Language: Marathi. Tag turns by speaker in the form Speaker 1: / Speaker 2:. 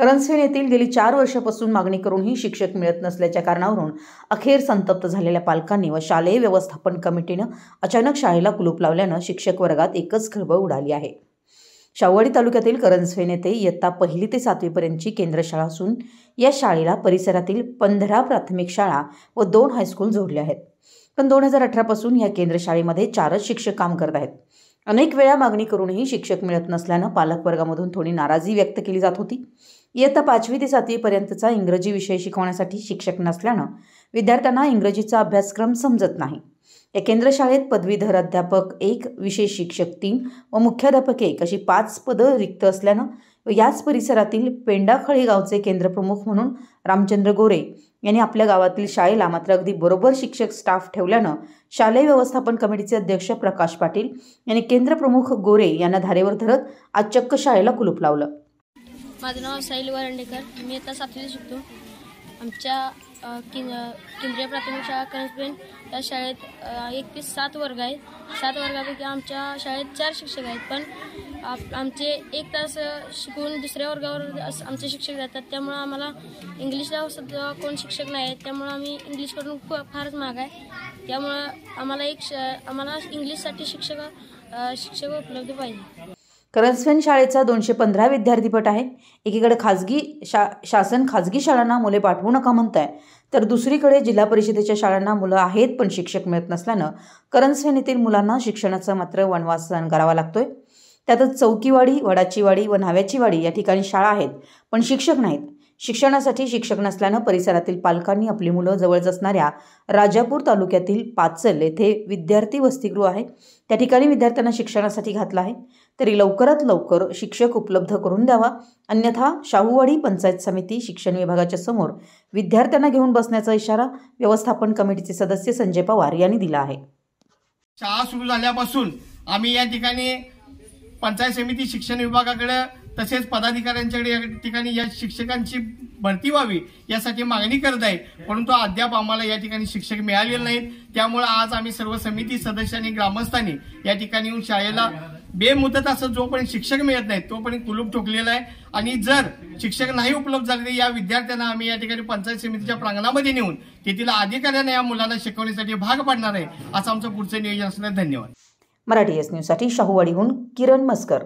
Speaker 1: करंजफेन येथील गेली चार वर्षापासून मागणी करूनही शिक्षक मिळत नसल्याच्या कारणावरून अखेर संतप्त झालेल्या पालकांनी व शालेय व्यवस्थापन कमिटीनं अचानक शाळेला कुलूप लावल्यानं शिक्षक वर्गात एकच खळबळ उडाली आहे. शाववाडी तालुक्यातील करंजफेन येथे इयत्ता पहिली ते सातवीपर्यंतची केंद्रशाळा असून या शाळेला परिसरातील पंधरा प्राथमिक शाळा व दोन हायस्कूल जोडले आहेत. पण दोन हजार अठरापासून या केंद्रशाळेमध्ये चारच शिक्षक काम करत आहेत. अनेक वेळा मागणी करूनही शिक्षक मिळत नसल्यानं पालकवर्गामधून थोडी नाराजी व्यक्त केली जात होती. इयत्ता पाचवी ते सातवीपर्यंतचा इंग्रजी विषय शिकवण्यासाठी शिक्षक नसल्यानं विद्यार्थ्यांना इंग्रजीचा अभ्यासक्रम समजत नाही. या केंद्रशाळेत पदवीधर अध्यापक एक विशेष शिक्षक तीन व मुख्याध्यापक एक अशी पाच पदं रिक्त असल्यानं व याच परिसरातील पेंडाखळी गावचे केंद्रप्रमुख म्हणून रामचंद्र गोरे यांनी आपल्या गावातील शाळेला मात्र अगदी बरोबर शिक्षक स्टाफ ठेवल्यानं शालेय व्यवस्थापन कमिटीचे अध्यक्ष प्रकाश पाटील यांनी केंद्रप्रमुख गोरे यांना धारेवर धरत आज चक्क शाळेला कुलूप लावलं.
Speaker 2: माझं नाव साहिल वरंडेकर. मी आता सातवीत शिकतो. आमच्या अ, केंद्रीय प्राथमिक शाळा करंजपेन या शाळेत एक ते सात वर्ग आहेत. सात वर्गापैकी आमच्या शाळेत चार शिक्षक आहेत. पण आप- आमचे एक तास शिकून शिकवून दुसऱ्या वर्गावर आमचे शिक्षक जातात. त्यामुळं आम्हाला इंग्लिशला सध्या कोण शिक्षक नाही आहेत त्यामुळं आम्ही इंग्लिशकडून खूप फारच माग आहे. त्यामुळं आम्हाला एक श आम्हाला इंग्लिशसाठी शिक्षक शिक्षक उपलब्ध पाहिजे.
Speaker 1: करंजफेन शाळेचा दोनशे पंधरा विद्यार्थीपट आहे. एकीकडे खाजगी शा शासन खाजगी शाळांना मुले पाठवू नका म्हणताय तर दुसरीकडे जिल्हा परिषदेच्या शाळांना मुलं आहेत पण शिक्षक मिळत नसल्यानं करंजफेन येथील मुलांना शिक्षणाचा मात्र वनवास सहन करावा लागतोय. त्यातच चौकीवाडी वडाचीवाडी व न्हाव्याची वाडी या ठिकाणी शाळा आहेत पण शिक्षक नाहीत. शिक्षणासाठी शिक्षक नसल्यानं परिसरातील पालकांनी आपली मुलं जवळच असणाऱ्या राजापूर तालुक्यातील पाचल येथे विद्यार्थी वसतिगृह आहे. त्या ठिकाणी विद्यार्थ्यांना शिक्षणासाठी घातलं आहे. तरी लवकरात लवकर शिक्षक उपलब्ध करून द्यावा. अन्यथा शाहूवाडी पंचायत समिती शिक्षण विभागाच्या समोर विद्यार्थ्यांना घेऊन बसण्याचा इशारा व्यवस्थापन कमिटीचे सदस्य संजय पवार यांनी दिला आहे.
Speaker 3: शाळा सुरू झाल्यापासून आम्ही या ठिकाणी पंचायत समिती शिक्षण विभागाकडे तसेच पदाधिकाऱ्यांच्याकडे या ठिकाणी या शिक्षकांची भरती व्हावी यासाठी मागणी करत आहे. परंतु अद्याप आम्हाला या ठिकाणी शिक्षक मिळालेले नाहीत. त्यामुळे आज आम्ही सर्व समिती सदस्य आणि ग्रामस्थांनी या ठिकाणी येऊन शाळेला बेमुदत असं जोपर्यंत शिक्षक मिळत नाहीत तोपर्यंत कुलूप ठोकलेला आहे. आणि जर शिक्षक नाही उपलब्ध झाले तर या विद्यार्थ्यांना आम्ही या ठिकाणी पंचायत समितीच्या प्रांगणामध्ये नेऊन तेथील अधिकाऱ्यांना या मुलांना शिकवण्यासाठी भाग पाडणार आहे असं आमचं पुढचं नियोजन असणार धन्यवाद.
Speaker 1: मराठी एस न्यूजसाठी शाहूवाडीहून किरण मस्कर.